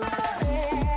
Yeah.